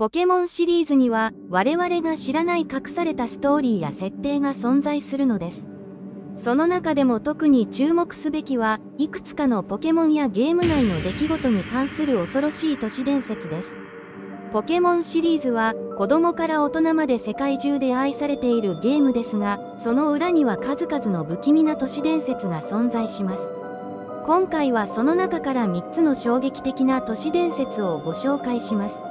ポケモンシリーズには我々が知らない隠されたストーリーや設定が存在するのです。その中でも特に注目すべきはいくつかのポケモンやゲーム内の出来事に関する恐ろしい都市伝説です。ポケモンシリーズは子供から大人まで世界中で愛されているゲームですが、その裏には数々の不気味な都市伝説が存在します。今回はその中から3つの衝撃的な都市伝説をご紹介します。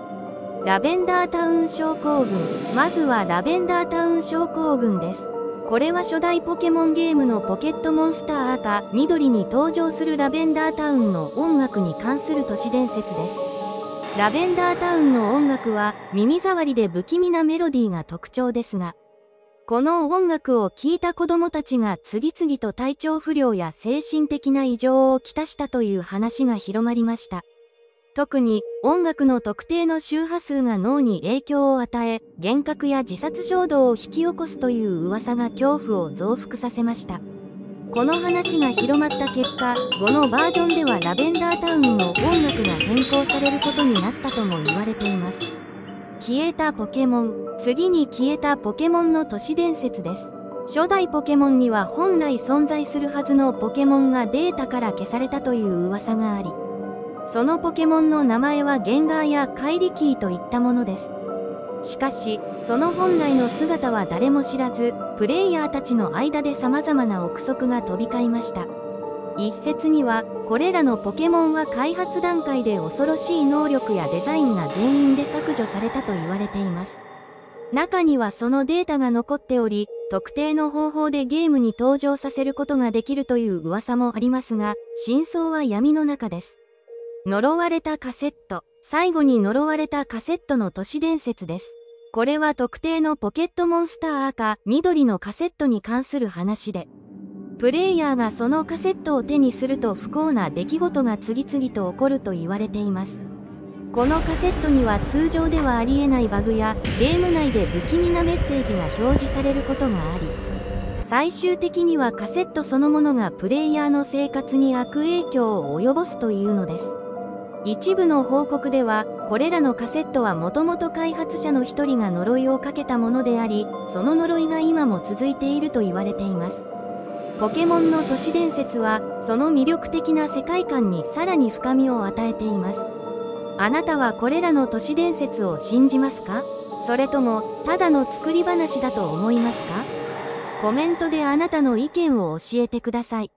ラベンダータウン症候群。まずはラベンダータウン症候群です。これは初代ポケモンゲームのポケットモンスター赤。緑に登場するラベンダータウンの音楽に関する都市伝説です。ラベンダータウンの音楽は耳障りで不気味なメロディーが特徴ですがこの音楽を聴いた子供たちが次々と体調不良や精神的な異常をきたしたという話が広まりました。特に音楽の特定の周波数が脳に影響を与え幻覚や自殺衝動を引き起こすという噂が恐怖を増幅させました。この話が広まった結果5のバージョンではラベンダータウンの音楽が変更されることになったとも言われています。消えたポケモン次に消えたポケモンの都市伝説です。初代ポケモンには本来存在するはずのポケモンがデータから消されたという噂がありそのポケモンの名前はゲンガーやカイリキーといったものです。しかしその本来の姿は誰も知らずプレイヤーたちの間で様々な憶測が飛び交いました。一説にはこれらのポケモンは開発段階で恐ろしい能力やデザインが全員で削除されたと言われています。中にはそのデータが残っており特定の方法でゲームに登場させることができるという噂もありますが真相は闇の中です。呪われたカセット。最後に呪われたカセットの都市伝説です。これは特定のポケットモンスター赤緑のカセットに関する話で。プレイヤーがそのカセットを手にすると不幸な出来事が次々と起こると言われています。このカセットには通常ではありえないバグやゲーム内で不気味なメッセージが表示されることがあり最終的にはカセットそのものがプレイヤーの生活に悪影響を及ぼすというのです。一部の報告ではこれらのカセットはもともと開発者の一人が呪いをかけたものでありその呪いが今も続いていると言われています。ポケモンの都市伝説はその魅力的な世界観にさらに深みを与えています。あなたはこれらの都市伝説を信じますか？それともただの作り話だと思いますか？コメントであなたの意見を教えてください。